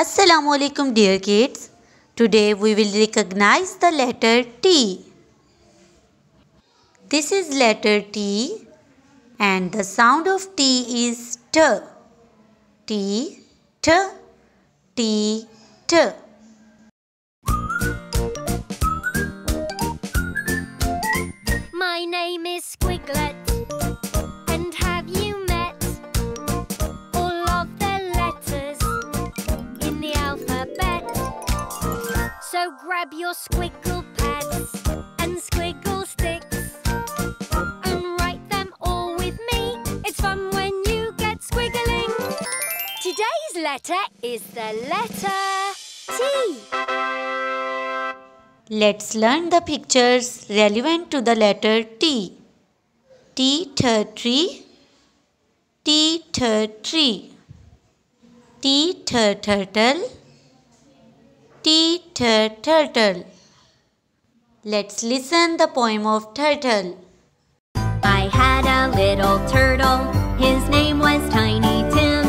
Assalamu alaikum dear kids. Today we will recognize the letter T. This is letter T and the sound of T is T. T, T, T, T. So grab your squiggle pads and squiggle sticks and write them all with me. It's fun when you get squiggling. Today's letter is the letter T. Let's learn the pictures relevant to the letter T. T tree, T tree, T turtle, T turtle. Let's listen the poem of turtle. I had a little turtle, his name was Tiny Tim.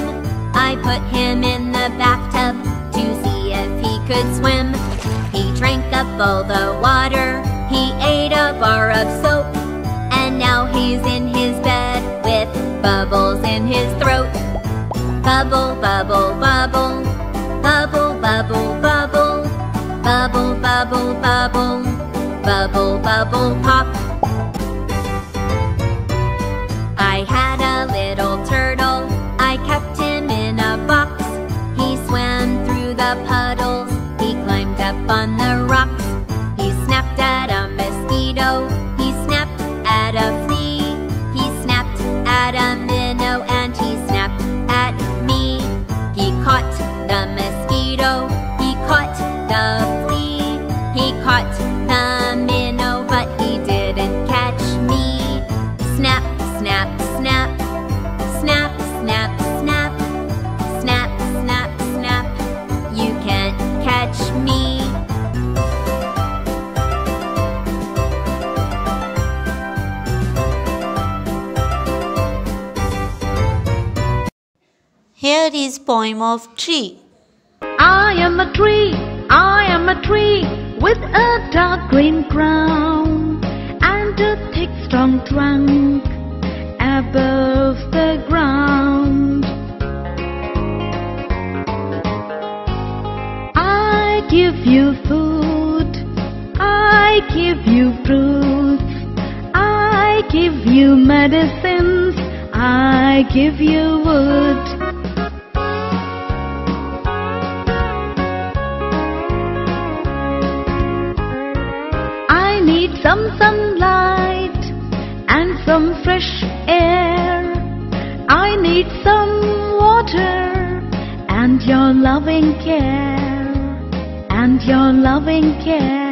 I put him in the bathtub to see if he could swim. He drank up all the water, he ate a bar of soap, and now he's in his bed with bubbles in his throat. Bubble, bubble, bubble, bubble, bubble, bubble, pop. I had a little turtle, I kept him in a box. He swam through the puddles, he climbed up on the rocks. He snapped at a mosquito, he snapped at a flea. He snapped at a Here is poem of tree. I am a tree, I am a tree with a dark green crown and a thick strong trunk above the ground. I give you food, I give you fruits, I give you medicines, I give you wood. Some sunlight and some fresh air. I need some water and your loving care. And your loving care.